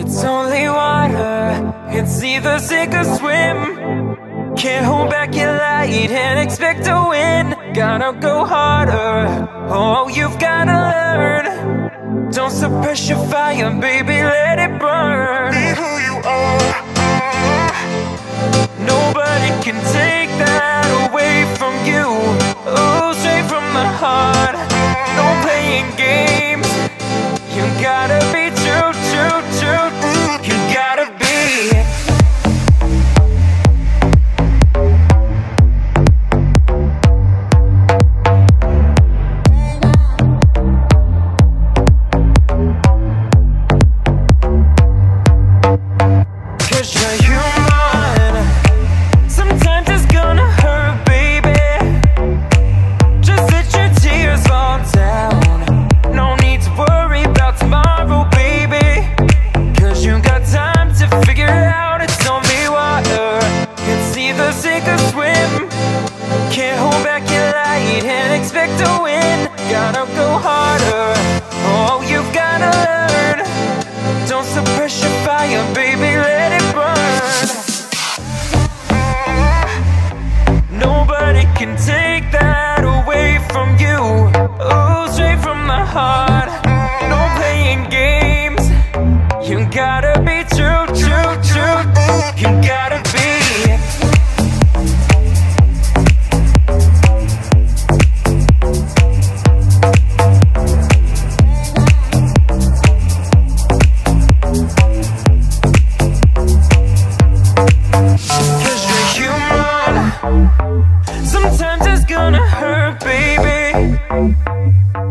It's only water, it's either sink or swim. Can't hold back your light and expect to win. Gotta go harder, oh you've gotta learn. Don't suppress your fire, baby, let it burn. Light and expect to win. Gotta go harder. Oh, you've gotta learn. Don't suppress your fire, baby, let it burn. Nobody can take that away from you. Oh, straight from the heart. Sometimes it's gonna hurt, baby.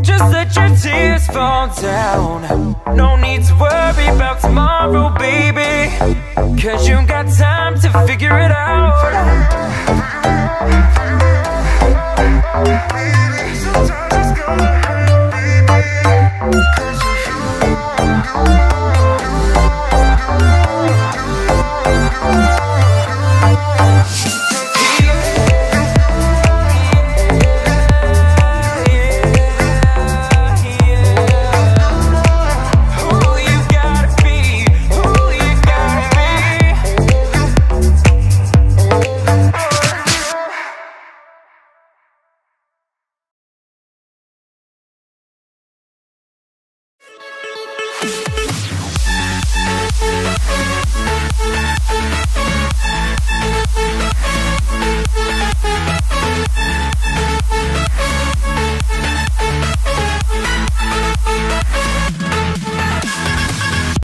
Just let your tears fall down. No need to worry about tomorrow, baby. Cause you got time to figure it out.